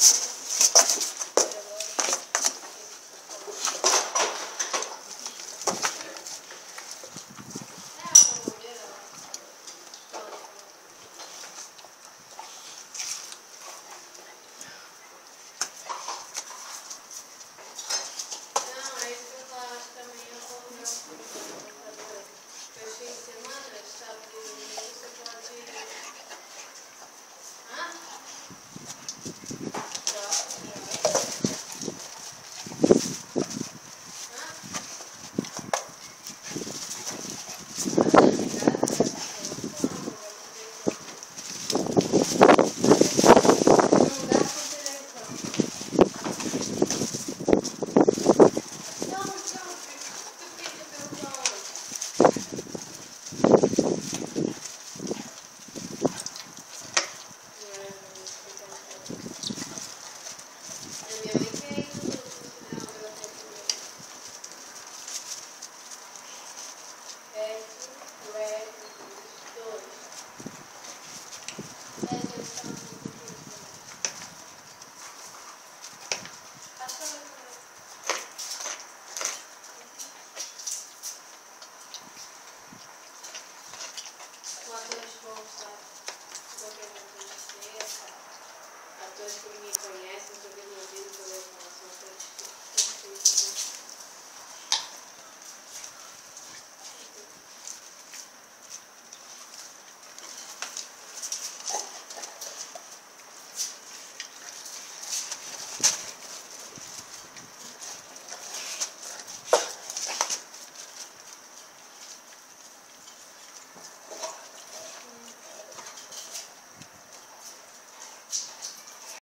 you